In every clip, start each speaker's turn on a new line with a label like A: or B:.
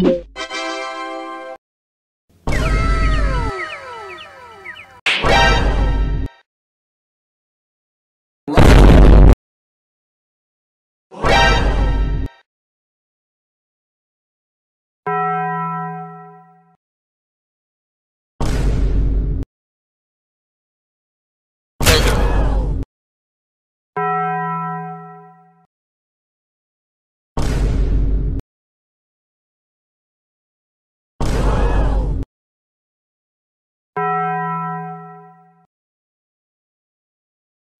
A: Wow!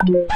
A: You